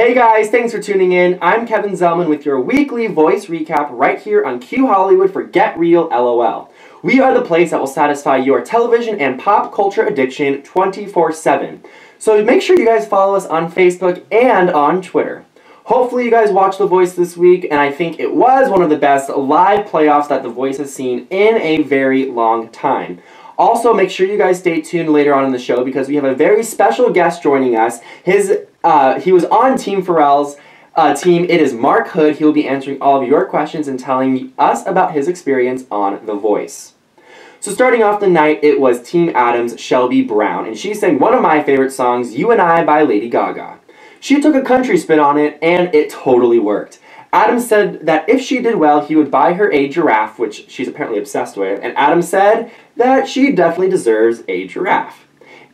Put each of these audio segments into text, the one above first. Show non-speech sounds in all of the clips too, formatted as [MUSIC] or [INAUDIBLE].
Hey guys, thanks for tuning in. I'm Kevin Zelman with your weekly voice recap right here on Cue Hollywood for Get Real LOL. We are the place that will satisfy your television and pop culture addiction 24 7. So make sure you guys follow us on Facebook and on Twitter. Hopefully you guys watched The Voice this week, and I think it was one of the best live playoffs that The Voice has seen in a very long time. Also, make sure you guys stay tuned later on in the show because we have a very special guest joining us. His uh, he was on Team Pharrell's uh, team. It is Mark Hood. He will be answering all of your questions and telling us about his experience on The Voice. So starting off the night, it was Team Adam's Shelby Brown, and she sang one of my favorite songs, You and I by Lady Gaga. She took a country spin on it, and it totally worked. Adam said that if she did well, he would buy her a giraffe, which she's apparently obsessed with, and Adam said that she definitely deserves a giraffe.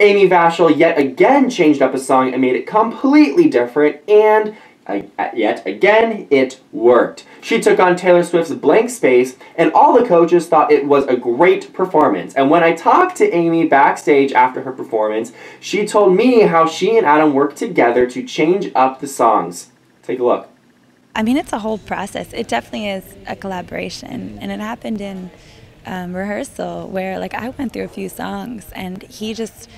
Amy Vachal yet again changed up a song and made it completely different, and uh, yet again, it worked. She took on Taylor Swift's Blank Space, and all the coaches thought it was a great performance. And when I talked to Amy backstage after her performance, she told me how she and Adam worked together to change up the songs. Take a look. I mean, it's a whole process. It definitely is a collaboration, and it happened in um, rehearsal where, like, I went through a few songs, and he just.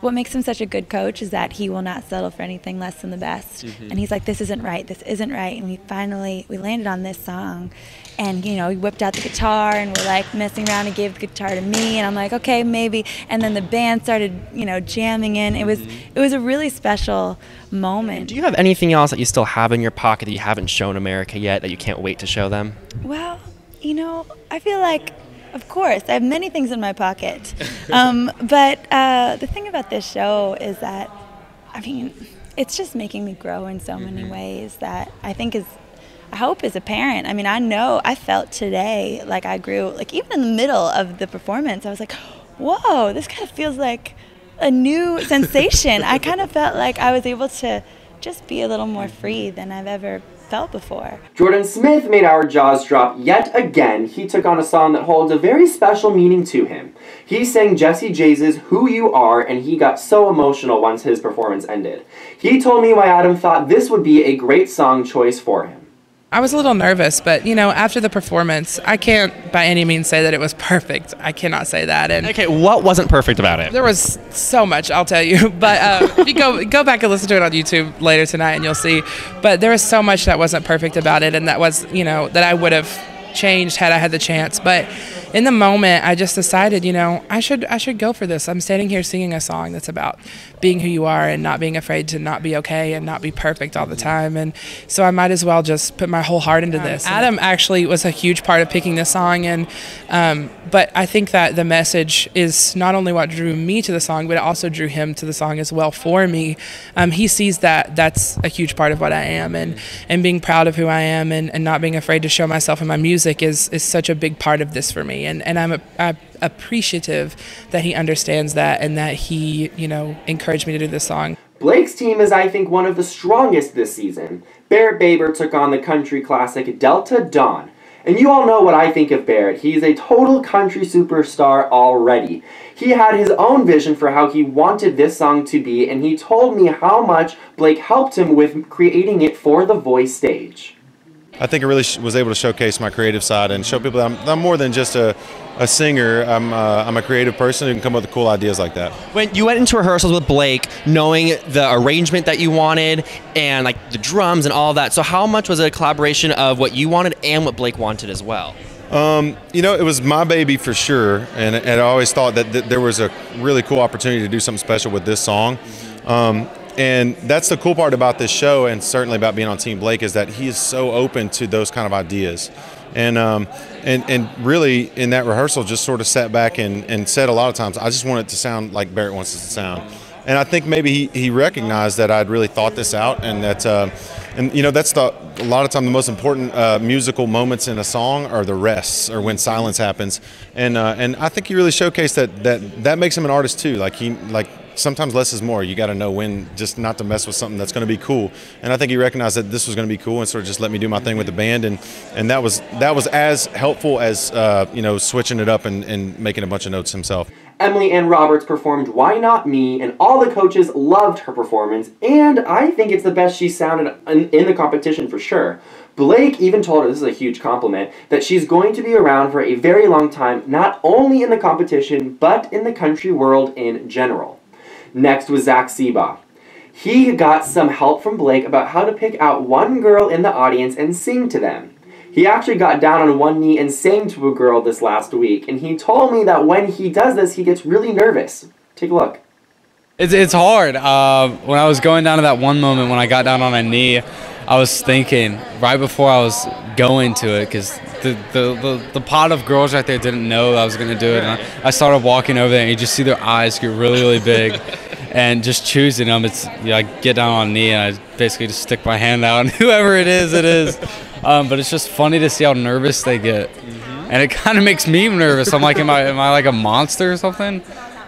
What makes him such a good coach is that he will not settle for anything less than the best. Mm-hmm. And he's like, "This isn't right. This isn't right." And we finally we landed on this song, and you know, he whipped out the guitar, and we're like messing around and gave the guitar to me, and I'm like, "Okay, maybe." And then the band started, you know, jamming in. It was mm-hmm. it was a really special moment. Do you have anything else that you still have in your pocket that you haven't shown America yet that you can't wait to show them? Well, you know, I feel like, of course, I have many things in my pocket. um, but uh, the thing about this show is that, I mean, it's just making me grow in so many mm-hmm. ways that I think is I hope as a parent. I mean, I know I felt today like I grew, like even in the middle of the performance, I was like, whoa, this kind of feels like a new sensation. I kind of felt like I was able to just be a little more free than I've ever felt before. Jordan Smith made our jaws drop yet again. He took on a song that holds a very special meaning to him. He sang Jessie J's Who You Are, and he got so emotional once his performance ended. He told me why Adam thought this would be a great song choice for him. I was a little nervous, but you know, after the performance, I can't by any means say that it was perfect. I cannot say that. And okay, what wasn't perfect about it? There was so much, I'll tell you. [LAUGHS] But uh, you go go back and listen to it on YouTube later tonight, and you'll see. But there was so much that wasn't perfect about it, and that was you know that I would have changed had I had the chance. But in the moment, I just decided, you know, I should I should go for this. I'm standing here singing a song that's about being who you are and not being afraid to not be okay and not be perfect all the time. And so I might as well just put my whole heart into this. Adam actually was a huge part of picking this song, and um, but I think that the message is not only what drew me to the song, but it also drew him to the song as well for me. Um, he sees that that's a huge part of what I am, and and being proud of who I am, and, and not being afraid to show myself in my music is is such a big part of this for me. And and I'm a, a appreciative that he understands that and that he, you know, encouraged me to do this song. Blake's team is, I think, one of the strongest this season. Barrett Baber took on the country classic Delta Dawn. And you all know what I think of Barrett. He's a total country superstar already. He had his own vision for how he wanted this song to be, and he told me how much Blake helped him with creating it for the voice stage. I think I really was able to showcase my creative side and show people that I'm, I'm more than just a a singer. I'm uh, I'm a creative person who can come up with cool ideas like that. When you went into rehearsals with Blake, knowing the arrangement that you wanted and like the drums and all that, so how much was it a collaboration of what you wanted and what Blake wanted as well? Um, you know, it was my baby for sure, and, and I always thought that th- there was a really cool opportunity to do something special with this song. Um, and that's the cool part about this show, and certainly about being on Team Blake, is that he is so open to those kind of ideas. And um, and and really in that rehearsal just sort of sat back and, and said a lot of times I just want it to sound like Barrett wants it to sound. And I think maybe he, he recognized that I'd really thought this out and that uh, and you know that's the a lot of time the most important uh, musical moments in a song are the rests or when silence happens. And uh, and I think he really showcased that that that makes him an artist too. Like he like sometimes less is more. You got to know when just not to mess with something that's going to be cool. And I think he recognized that this was going to be cool and sort of just let me do my thing with the band. And and that was that was as helpful as uh, you know switching it up and, and making a bunch of notes himself. Emily Ann Roberts performed Why Not Me, and all the coaches loved her performance, and I think it's the best she sounded in, in the competition for sure. Blake even told her, this is a huge compliment, that she's going to be around for a very long time, not only in the competition, but in the country world in general. Next was Zach Seabaugh. He got some help from Blake about how to pick out one girl in the audience and sing to them. He actually got down on one knee and sang to a girl this last week, and he told me that when he does this, he gets really nervous. Take a look. It's, it's hard. Uh, when I was going down to that one moment when I got down on a knee, I was thinking right before I was going to it because the, the, the, the, pot of girls right there didn't know I was going to do it. And I, I, started walking over there and you just see their eyes get really, really big. [LAUGHS] and just choosing them, it's you know, I get down on knee and I basically just stick my hand out and [LAUGHS] whoever it is, it is. Um, but it's just funny to see how nervous they get. Mm-hmm. And it kind of makes me nervous. I'm like, am I, am I like a monster or something?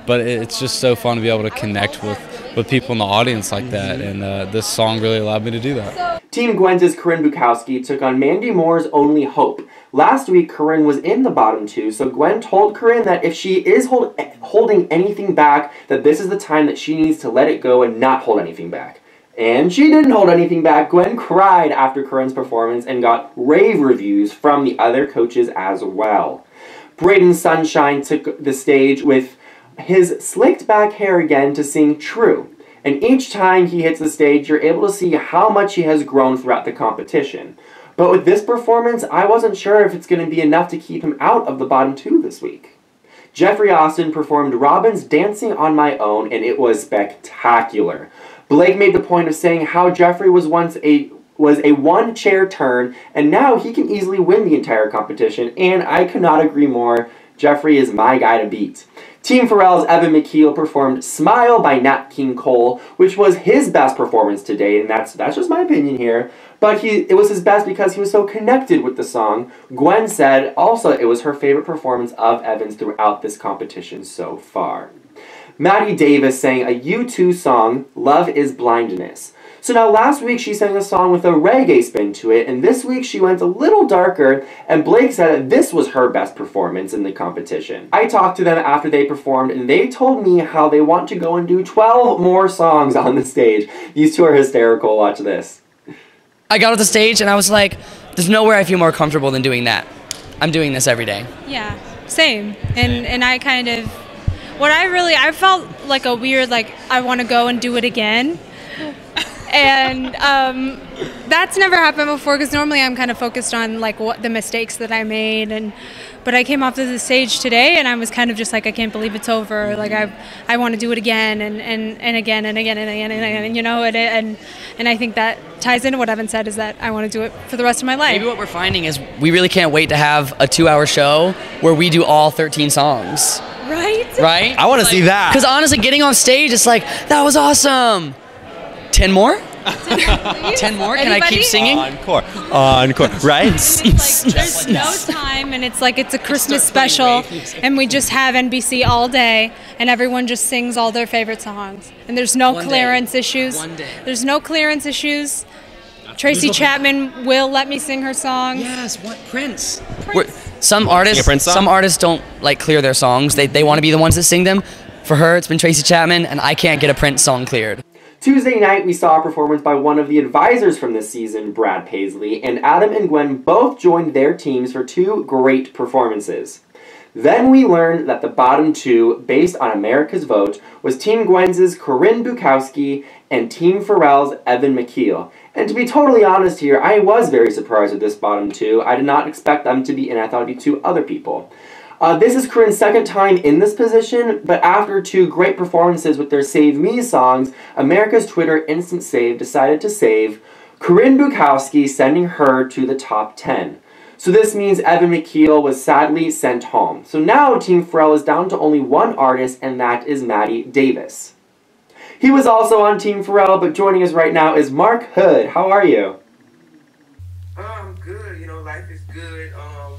But it's just so fun to be able to connect with, with people in the audience like that. And uh, this song really allowed me to do that. Team Gwen's Korin Bukowski took on Mandy Moore's Only Hope. Last week, Korin was in the bottom two, so Gwen told Korin that if she is hold, holding anything back, that this is the time that she needs to let it go and not hold anything back. And she didn't hold anything back. Gwen cried after Korin's performance and got rave reviews from the other coaches as well. Braiden Sunshine took the stage with his slicked back hair again to sing True. And each time he hits the stage, you're able to see how much he has grown throughout the competition. But with this performance, I wasn't sure if it's going to be enough to keep him out of the bottom two this week. Jeffery Austin performed Robyn's Dancing on My Own, and it was spectacular. Blake made the point of saying how Jeffery was once a was a one chair turn and now he can easily win the entire competition and I could not agree more. Jeffery is my guy to beat. Team Pharrell's Evan McKeel performed Smile by Nat King Cole, which was his best performance to date, and that's that's just my opinion here. But he it was his best because he was so connected with the song. Gwen said also it was her favorite performance of Evan's throughout this competition so far. Madi Davis sang a U2 song, Love is Blindness. So now last week she sang a song with a reggae spin to it, and this week she went a little darker, and Blake said that this was her best performance in the competition. I talked to them after they performed, and they told me how they want to go and do 12 more songs on the stage. These two are hysterical, watch this. I got off the stage and I was like, there's nowhere I feel more comfortable than doing that. I'm doing this every day. Yeah, same. And and I kind of what I really I felt like a weird like I want to go and do it again. And um, that's never happened before because normally I'm kind of focused on like what the mistakes that I made and but I came off to the stage today and I was kind of just like I can't believe it's over like I I want to do it again and, and, and again and again and again and again and, you know and, and and I think that ties into what Evan said is that I want to do it for the rest of my life. Maybe what we're finding is we really can't wait to have a two hour show where we do all 13 songs. Right? Right? I want to like, see that. Because honestly, getting on stage, it's like, that was awesome. 10 more? 10 more? Can I keep singing? Encore. Encore. [LAUGHS] Right? like, there's [LAUGHS] no time, and it's like it's a Christmas special, and we just have NBC all day, and everyone just sings all their favorite songs. And there's no One clearance day. issues. One day. There's no clearance issues. Tracy Chapman will let me sing her song. Yes, what Prince? Prince. Some artists, some artists don't like clear their songs. They, they want to be the ones that sing them. For her, it's been Tracy Chapman, and I can't get a Prince song cleared. Tuesday night, we saw a performance by one of the advisors from this season, Brad Paisley, and Adam and Gwen both joined their teams for two great performances. Then we learned that the bottom two, based on America's vote, was Team Gwen's Korin Bukowski and Team Pharrell's Evan McKeel. And to be totally honest here, I was very surprised with this bottom two. I did not expect them to be in. I thought it'd be two other people. Uh, this is Korin's second time in this position, but after two great performances with their Save Me songs, America's Twitter Instant Save decided to save Korin Bukowski, sending her to the top 10. So this means Evan McKeel was sadly sent home. So now Team Pharrell is down to only one artist, and that is Madi Davis. He was also on Team Pharrell, but joining us right now is Mark Hood. How are you? I'm good. You know, life is good. Um,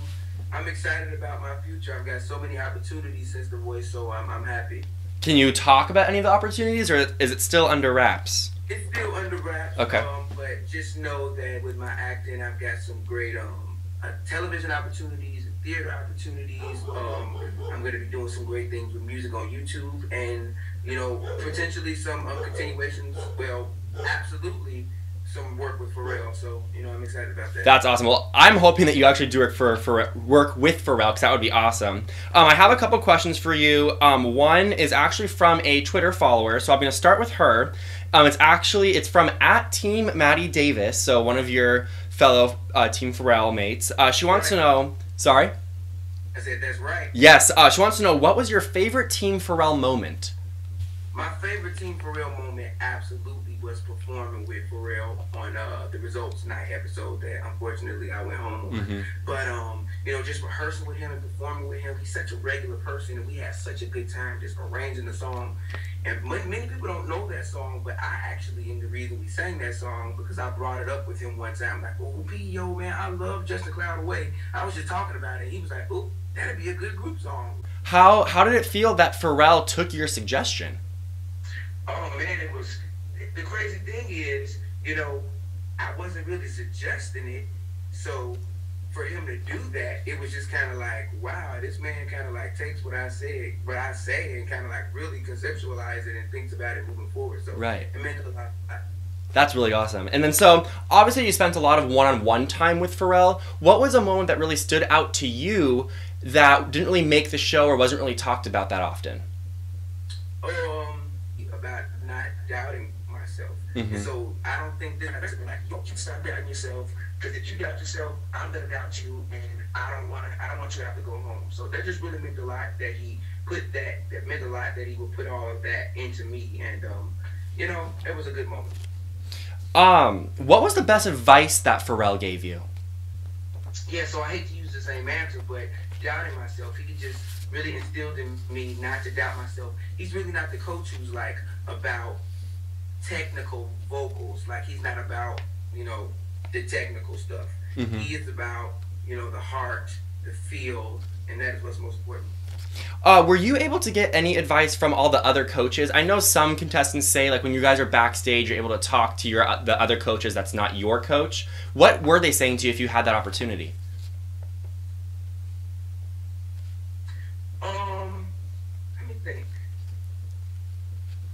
I'm excited about my future. I've got so many opportunities since The Voice, so I'm, I'm happy. Can you talk about any of the opportunities, or is it still under wraps? It's still under wraps. Okay. Um, but just know that with my acting, I've got some great um, uh, television opportunities, theater opportunities. Um, I'm going to be doing some great things with music on YouTube, and you know, potentially some um, continuations. Well, absolutely some work with Pharrell. So you know, I'm excited about that. That's awesome. Well, I'm hoping that you actually do work for, for work with Pharrell because that would be awesome. Um, I have a couple questions for you. Um, one is actually from a Twitter follower, so I'm going to start with her. Um, it's actually it's from at Team Madi Davis, so one of your fellow uh, Team Pharrell mates. Uh, she wants to know. Sorry. I said that's right. Yes. Uh, she wants to know what was your favorite Team Pharrell moment. My favorite Team Pharrell moment absolutely was performing with Pharrell on uh, the Results Night episode that unfortunately I went home on. Mm-hmm. But um, you know, just rehearsing with him and performing with him, he's such a regular person, and we had such a good time just arranging the song. And many people don't know that song, but I actually am the reason we sang that song because I brought it up with him one time. Like, oh, P, yo, man, I love Just a Cloud Away. I was just talking about it. He was like, oh, that'd be a good group song. How how did it feel that Pharrell took your suggestion? Oh man, it was. The crazy thing is, you know, I wasn't really suggesting it, so for him to do that, it was just kind of like, wow, this man kind of like takes what I say, what I say, and kind of like really conceptualize it and thinks about it moving forward. So right. it meant a lot. That's really awesome. And then so obviously you spent a lot of one-on-one time with Pharrell. What was a moment that really stood out to you that didn't really make the show or wasn't really talked about that often? Not doubting myself. Mm-hmm. So I don't think that that's like, yo, you stop doubting yourself. Because if you doubt yourself, I'm gonna doubt you, and I don't want I don't want you to have to go home. So that just really meant a lot that he put that that meant a lot that he would put all of that into me, and um, you know, it was a good moment. Um, what was the best advice that Pharrell gave you? Yeah, so I hate to use the same answer, but doubting myself, he just really instilled in me not to doubt myself. He's really not the coach who's like about technical vocals. Like he's not about, you know, the technical stuff. Mm-hmm. He is about, you know, the heart, the feel, and that is what's most important. Uh, were you able to get any advice from all the other coaches? I know some contestants say like when you guys are backstage, you're able to talk to your the other coaches that's not your coach. What were they saying to you if you had that opportunity? Um, let me think.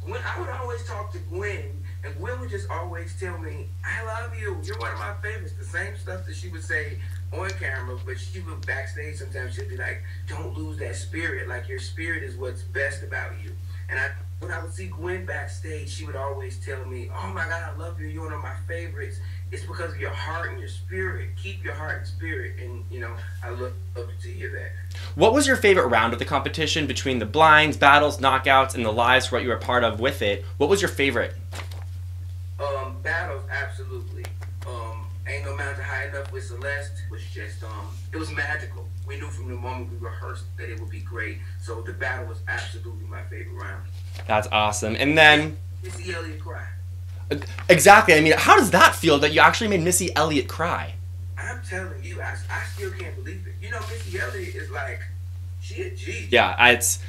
When I would always talk to Gwen, and Gwen would just always tell me, "I love you. You're one of my favorites." The same stuff that she would say on camera, but she would backstage sometimes she'd be like, Don't lose that spirit. Like your spirit is what's best about you. And I when I would see Gwen backstage, she would always tell me, Oh my God, I love you, you're one of my favorites. It's because of your heart and your spirit. Keep your heart and spirit and you know, I love, love to hear that. What was your favorite round of the competition between the blinds, battles, knockouts, and the lives what you were part of with it? What was your favorite? Um, battles, absolutely. Ain't No Mountain High Enough with Celeste was just, um, it was magical. We knew from the moment we rehearsed that it would be great. So the battle was absolutely my favorite round. That's awesome. And then. Missy Elliott cry. Exactly. I mean, how does that feel that you actually made Missy Elliott cry? I'm telling you, I, I still can't believe it. You know, Missy Elliott is like, she a G. Yeah, it's.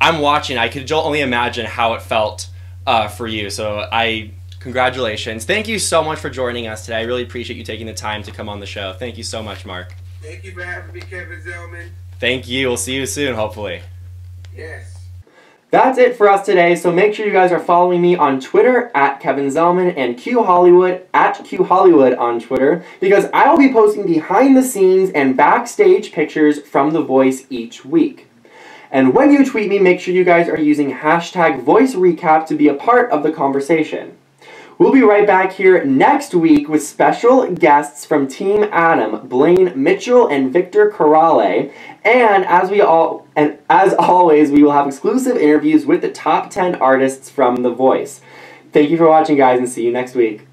I'm watching. I could only imagine how it felt uh, for you. So I Congratulations. Thank you so much for joining us today. I really appreciate you taking the time to come on the show. Thank you so much, Mark. Thank you for having me, Kevin Zelman. Thank you. We'll see you soon, hopefully. Yes. That's it for us today, so make sure you guys are following me on Twitter at Kevin Zelman and Cue Hollywood at Cue Hollywood on Twitter because I will be posting behind the scenes and backstage pictures from The Voice each week. And when you tweet me, make sure you guys are using hashtag voice recap to be a part of the conversation. We'll be right back here next week with special guests from Team Adam, Blaine Mitchell and Viktor Kiraly. And as we all and as always, we will have exclusive interviews with the top 10 artists from The Voice. Thank you for watching guys and see you next week.